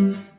Mm-hmm.